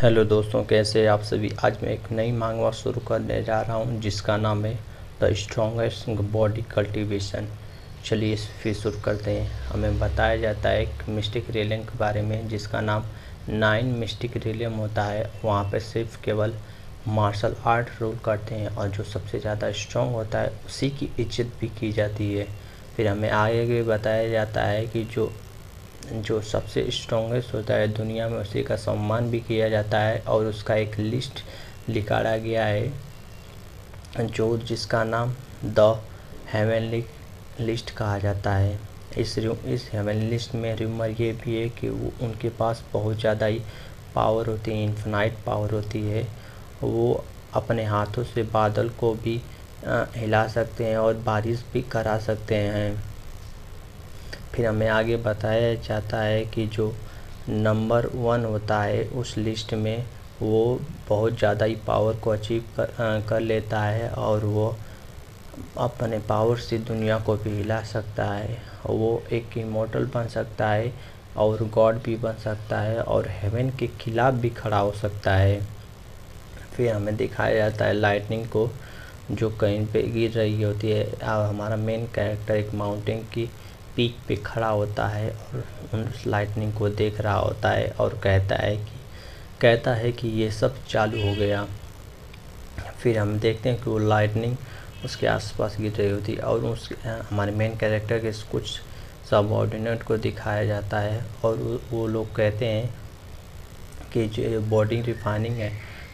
Hello दोस्तों, कैसे आप सभी? आज मैं एक नई मांगवा शुरू करने जा रहा हूँ, जिसका नाम है द स्ट्रॉन्गेस्ट बॉडी कल्टीवेशन चलिए इस फिर शुरू करते हैं। हमें बताया जाता है एक मिस्टिक रेलियम के बारे में, जिसका नाम नाइन मिस्टिक रेलियम होता है। वहाँ पर सिर्फ़ केवल मार्शल आर्ट रूल करते हैं और जो सबसे ज़्यादा स्ट्रॉन्ग होता है, उसी की इज़्ज़त भी की जाती है। फिर हमें आगे भी बताया जाता है कि जो जो सबसे स्ट्रॉन्गेस्ट होता है, दुनिया में उसी का सम्मान भी किया जाता है और उसका एक लिस्ट निकाला गया है, जो जिसका नाम द हेवनली लिस्ट कहा जाता है। इस इस हेवन लिस्ट में रूमर ये भी है कि वो उनके पास बहुत ज़्यादा ही पावर होती है इन्फिनाइट पावर होती है। वो अपने हाथों से बादल को भी हिला सकते हैं और बारिश भी करा सकते हैं। फिर हमें आगे बताया जाता है कि जो नंबर वन होता है, उस लिस्ट में वो बहुत ज़्यादा ही पावर को अचीव कर कर लेता है और वो अपने पावर से दुनिया को भी हिला सकता है। वो एक इमोटल बन सकता है और गॉड भी बन सकता है और हेवन के खिलाफ भी खड़ा हो सकता है। फिर हमें दिखाया जाता है लाइटनिंग को, जो कहीं पे गिर रही होती है। अब हमारा मेन कैरेक्टर एक माउंटेन की पीक पे खड़ा होता है और उस लाइटनिंग को देख रहा होता है और कहता है कि, कहता है कि ये सब चालू हो गया। फिर हम देखते हैं कि वो लाइटनिंग उसके आसपास गिर रही होती है और उस, हमारे मेन कैरेक्टर के कुछ सबऑर्डिनेट को दिखाया जाता है और वो लोग कहते हैं कि जो बॉडी रिफाइनिंग है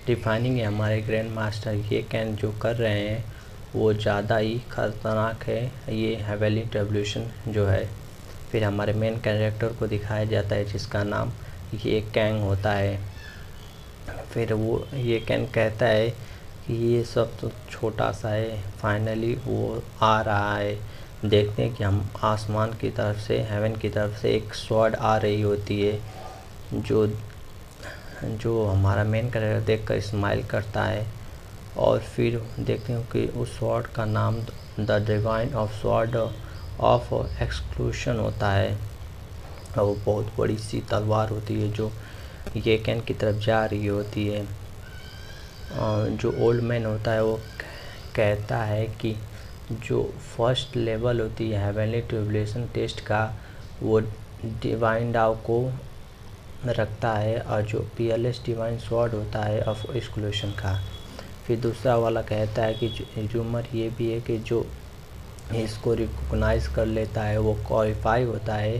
रिफाइनिंग है हमारे ग्रैंड मास्टर ये कैन जो कर रहे हैं वो ज़्यादा ही ख़तरनाक है। ये हेवेली रेवोल्यूशन जो है, फिर हमारे मेन कैरेक्टर को दिखाया जाता है जिसका नाम ये कैंग होता है। फिर वो, ये कैंग कहता है कि ये सब तो छोटा सा है फाइनली वो आ रहा है। देखते हैं कि हम आसमान की तरफ़ से हेवन की तरफ़ से एक स्वॉर्ड आ रही होती है, जो जो हमारा मेन कैरेक्टर देखकर स्माइल करता है। और फिर देखते हैं कि उस स्वॉर्ड का नाम the divine of sword of exclusion होता है। और वो बहुत बड़ी सी तलवार होती है जो ये कैन की तरफ़ जा रही होती है। जो ओल्ड मैन होता है वो कहता है कि जो फ़र्स्ट लेवल होती है हेवनली ट्यूबलेशन टेस्ट का, वो डिवाइन डाव को रखता है और जो P L S divine sword होता है ऑफ़ एक्सक्लूशन का। फिर दूसरा वाला कहता है कि ह्यूमर ये भी है कि जो इसको रिकोगनाइज़ कर लेता है, वो क्वालिफाई होता है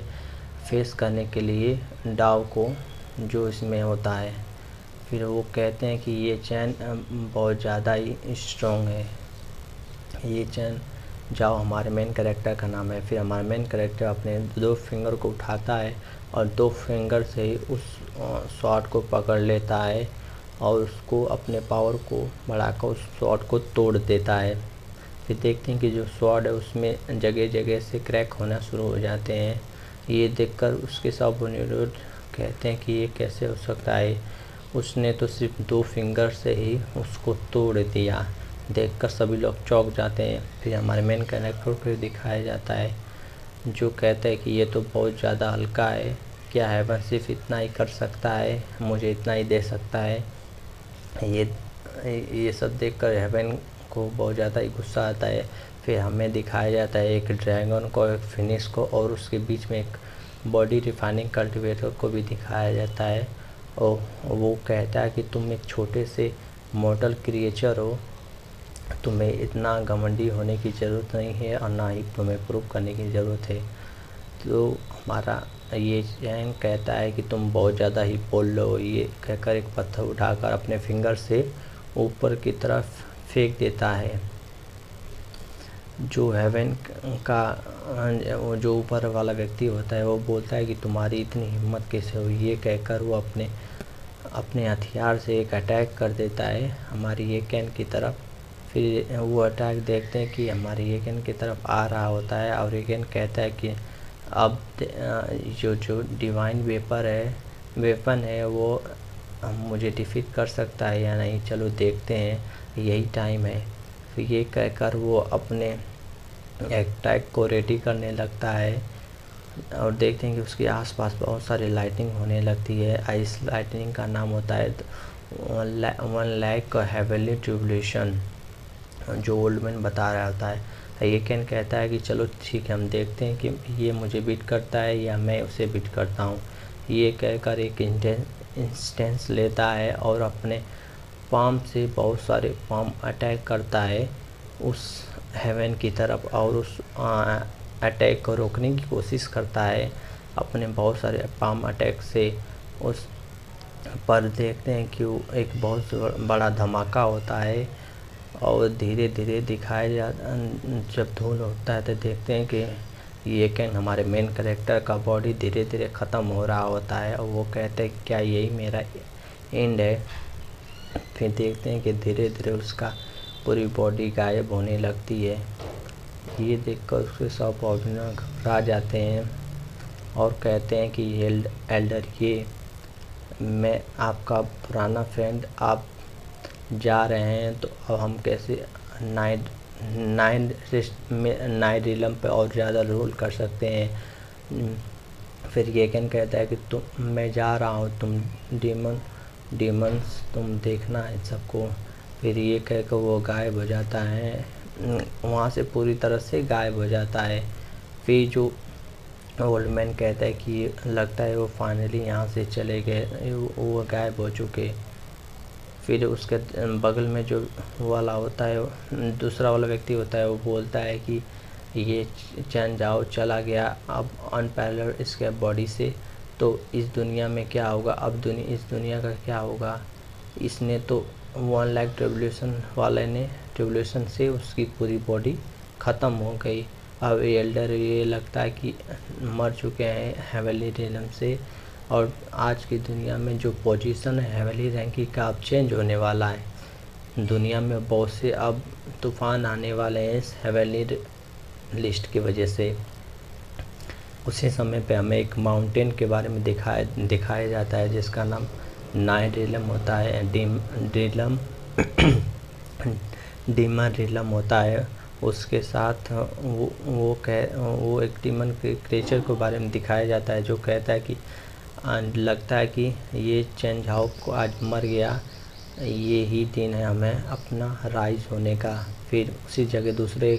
फेस करने के लिए डाव को, जो इसमें होता है। फिर वो कहते हैं कि ये चैन बहुत ज़्यादा ही स्ट्रॉन्ग है। ये चैन, जाओ, हमारे मेन करेक्टर का नाम है। फिर हमारा मेन करेक्टर अपने दो फिंगर को उठाता है और दो फिंगर से ही उस शॉट को पकड़ लेता है। और उसको अपने पावर को बढ़ाकर उस शॉट को तोड़ देता है। फिर देखते हैं कि जो शॉट है उसमें जगह जगह से क्रैक होना शुरू हो जाते हैं। ये देखकर उसके सब बॉलीवुड कहते हैं कि ये कैसे हो सकता है? उसने तो सिर्फ़ दो फिंगर से ही उसको तोड़ दिया। देखकर सभी लोग चौंक जाते हैं। फिर हमारे मेन कैरेक्टर को दिखाया जाता है, जो कहते हैं कि ये तो बहुत ज़्यादा हल्का है। क्या है बस सिर्फ़ इतना ही कर सकता है? मुझे इतना ही दे सकता है। ये ये सब देखकर हेवन को बहुत ज़्यादा ही गुस्सा आता है। फिर हमें दिखाया जाता है एक ड्रैगन को, एक फिनिश को और उसके बीच में एक बॉडी रिफाइनिंग कल्टिवेटर को भी दिखाया जाता है। और वो कहता है कि तुम एक छोटे से मॉडल क्रिएचर हो। तुम्हें इतना घमंडी होने की ज़रूरत नहीं है और ना ही तुम्हें प्रूव करने की ज़रूरत है। तो हमारा ये चैन कहता है कि तुम बहुत ज़्यादा ही बोल लो ये कहकर एक पत्थर उठाकर अपने फिंगर से ऊपर की तरफ़ फेंक देता है। जो हेवन का जो ऊपर वाला व्यक्ति होता है, वो बोलता है कि तुम्हारी इतनी हिम्मत कैसे हुई? ये कहकर वो अपने अपने हथियार से एक अटैक कर देता है हमारी ये कैन की तरफ़। फिर वो अटैक देखते हैं कि हमारी ये कैन की तरफ़ आ रहा होता है और ये कहता है कि अब जो जो डिवाइन वेपर है वेपन है, वो मुझे डिफीट कर सकता है या नहीं, चलो देखते हैं, यही टाइम है। फिर ये कहकर वो अपने अटैक को रेडी करने लगता है और देखते हैं कि उसके आसपास बहुत सारी लाइटिंग होने लगती है। इस लाइटिंग का नाम होता है वन लैक हैवेली ट्यूबलेशन जो ओल्ड मैन बता रहा होता है ये कैन कहता है कि चलो ठीक है, हम देखते हैं कि ये मुझे बीट करता है या मैं उसे बीट करता हूँ। ये कहकर एक इंस्टेंस लेता है और अपने पाम से बहुत सारे पाम अटैक करता है उस हेवन की तरफ़ और उस अटैक को रोकने की कोशिश करता है। अपने बहुत सारे पाम अटैक से उस पर देखते हैं कि एक बहुत बड़ा धमाका होता है। और धीरे धीरे दिखाया जा जब धूल होता है तो देखते हैं कि ये कैन हमारे मेन करेक्टर का बॉडी धीरे धीरे ख़त्म हो रहा होता है और वो कहते हैं, क्या यही मेरा एंड है? फिर देखते हैं कि धीरे धीरे उसका पूरी बॉडी गायब होने लगती है। ये देखकर उसके सब ऑर्डिनर घबरा जाते हैं और कहते हैं कि एल्डर, ये मैं आपका पुराना फ्रेंड आप जा रहे हैं तो अब हम कैसे नाइट नाइन में नाइन रिलम पे और ज़्यादा रोल कर सकते हैं। फिर येकन कहता है कि तुम, मैं जा रहा हूँ, तुम डीमन डीमंस तुम देखना है सबको। फिर ये कह कर वो गायब हो जाता है। वहाँ से पूरी तरह से गायब हो जाता है। फिर जो ओल्ड मैन कहता है कि लगता है वो फाइनली यहाँ से चले गए, वो गायब हो चुके। फिर उसके बगल में जो वाला होता है, दूसरा वाला व्यक्ति होता है, वो बोलता है कि ये चैन जाओ, चला गया, अब अनपैरल इसके बॉडी से। तो इस दुनिया में क्या होगा? अब दुनिया इस दुनिया का क्या होगा? इसने तो वन लाख ट्रिबुलेशन वाले ने ट्रिबुलेशन से उसकी पूरी बॉडी ख़त्म हो गई। अब एल्डर ये लगता है कि मर चुके हैं हेवली रेलम से। और आज की दुनिया में जो पोजीशन है हेवली रैंकिंग का अब चेंज होने वाला है। दुनिया में बहुत से अब तूफ़ान आने वाले हैं इस हेवली लिस्ट की वजह से। उसी समय पे हमें एक माउंटेन के बारे में दिखाया दिखाया जाता है, जिसका नाम नाय ड्रिलम होता है। डीम ड्रिलम डीमा रिलम होता है। उसके साथ वो वो कह, वो एक डीमन के क्रेचर के बारे में दिखाया जाता है, जो कहता है कि लगता है कि ये चेंज हाउ को आज मर गया। ये ही दिन है हमें अपना राइज होने का। फिर उसी जगह दूसरे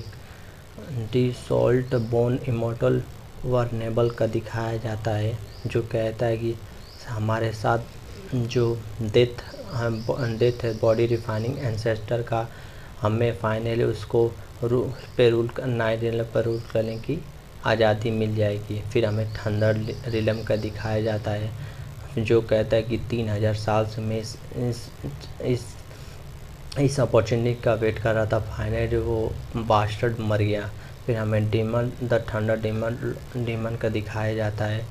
the salt bone immortal venerable का दिखाया जाता है, जो कहता है कि हमारे साथ जो डेथ डेथ है, बॉडी रिफाइनिंग एंसेस्टर का, हमें फाइनली उसको रू, पे रूल नाइट पर रूल करने की आज़ादी मिल जाएगी। फिर हमें थंडर रिलम का दिखाया जाता है, जो कहता है कि तीन हज़ार साल से मैं इस इस इस अपॉर्चुनिटी का वेट कर रहा था। फाइनली वो बास्टर्ड मर गया। फिर हमें demon, the thunder demon demon का दिखाया जाता है,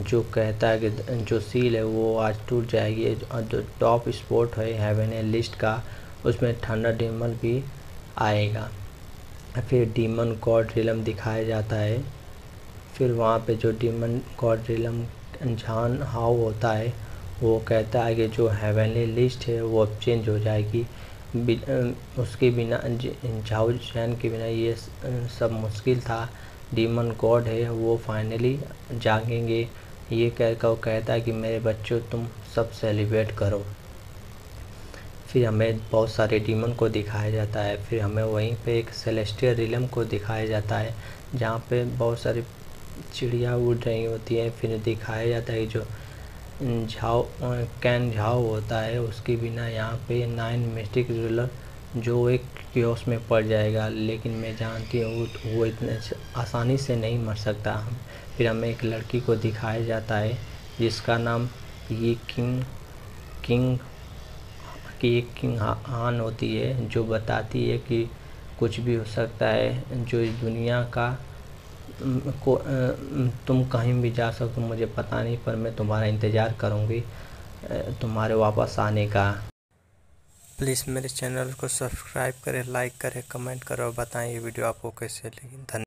जो कहता है कि जो सील है वो आज टूट जाएगी। और जो टॉप स्पोर्ट है, हेवन लिस्ट का, उसमें थंडर डीमन भी आएगा। फिर डीमन गॉड रिलम दिखाया जाता है। फिर वहाँ पे जो डीमन गॉड रिलम झान हाउ होता है, वो कहता है कि जो हेवनली लिस्ट है, वो अब चेंज हो जाएगी। उसके बिना झाऊ चैन के बिना ये सब मुश्किल था। डीमन गॉड है, वो फाइनली जागेंगे। ये कह कर वो कहता है कि मेरे बच्चों, तुम सब सेलिब्रेट करो। फिर हमें बहुत सारे डीमन को दिखाया जाता है। फिर हमें वहीं पे एक सेलेस्टियल रिलम को दिखाया जाता है, जहाँ पे बहुत सारी चिड़िया उड़ रही होती है। फिर दिखाया जाता है जो झाओ, कैन झाओ होता है, उसके बिना यहाँ पे नाइन मिस्टिक रूलर जो एक क्योस में पड़ जाएगा। लेकिन मैं जानती हूँ, वो इतने आसानी से नहीं मर सकता। फिर हमें एक लड़की को दिखाया जाता है, जिसका नाम ये किंग किंग की एक हान होती है, जो बताती है कि कुछ भी हो सकता है, जो इस दुनिया का को तुम कहीं भी जा सको, मुझे पता नहीं, पर मैं तुम्हारा इंतज़ार करूँगी तुम्हारे वापस आने का। प्लीज़ मेरे चैनल को सब्सक्राइब करें, लाइक करें, कमेंट करें और बताएँ ये वीडियो आपको कैसे लगी। धन्यवाद